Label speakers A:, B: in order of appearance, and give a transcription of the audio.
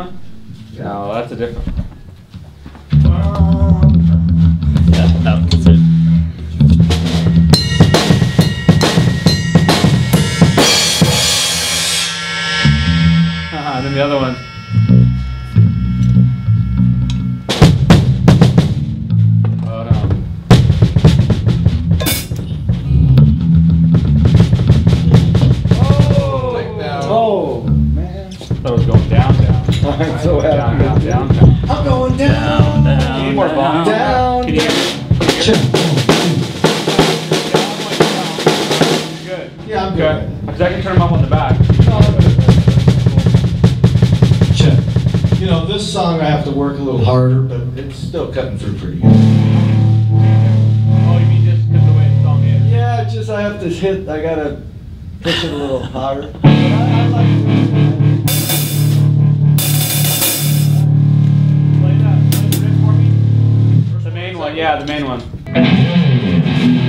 A: one? No, that's a different.
B: Yeah, no, that's it.
A: and then the other one.
C: I'm so
A: Down,
C: happy.
A: down, down, down.
C: I'm going
B: Down,
C: down.
B: down,
A: Need more volume.
C: Down.
A: Can you hear me?
C: Check.
A: Good.
C: Yeah, I'm
A: Okay.
C: good.
A: Because I can turn them up on the back.
C: Check. You know, this song I have to work a little harder, but it's still cutting through pretty good.
A: Oh, you mean just because the way the song is?
C: Yeah, it's just I have to hit, I gotta push it a little harder.
A: Play that. Play yeah, the main one.